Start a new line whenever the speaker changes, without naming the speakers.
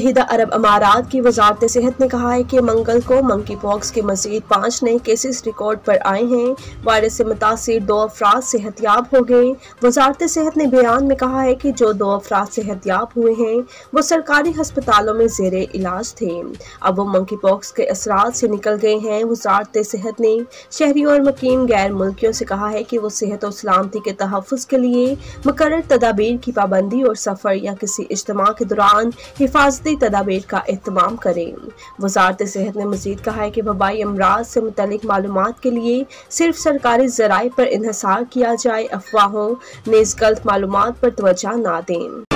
मुतहदा अरब अमारात की वजारत सेहत ने कहा है कि मंगल को मंकी पॉक्स के मजीद पाँच नए केसेस रिकॉर्ड पर आए हैं। वायरस से मुतासर दो अफराद सेहतियाब हो गए। वजारत सेहत ने बयान में कहा है कि जो दो अफराद सेहतियाब हुए हैं, वो सरकारी हस्पतालों में जेर इलाज थे। अब वो मंकी पॉक्स के असरात से निकल गए हैं, वजारत सेहत ने। शहरी और मकीन गैर मुल्कियों से कहा है कि वो सेहत और सलामती के तहफ़ के लिए मुकर तदाबीर की पाबंदी और सफ़र या किसी इज्तम के दौरान हिफाजत हिफाजती तदाबीर का अहतमाम करें। वजारत सेहत ने मजीद कहा है कि वबाई अमराज से मुतलिक मालूम के लिए सिर्फ़ सरकारी जराये पर इहसार किया जाए, अफवाहों ने इस गलत मालूम पर तोज्जा ना दें।